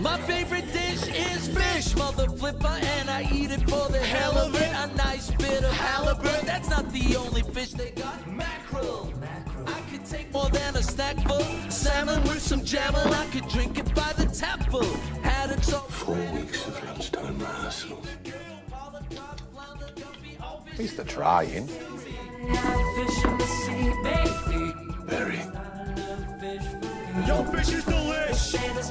My favorite dish is fish, mother flipper, and I eat it for the hell of it. A nice bit of halibut. That's not the only fish they got. Mackerel. I could take more than a snack full. Salmon with some jam, and I could drink it by the tapful. Haddocks all Four weeks of lunchtime rehearsals. At least they're trying. Very. Your fish is delicious.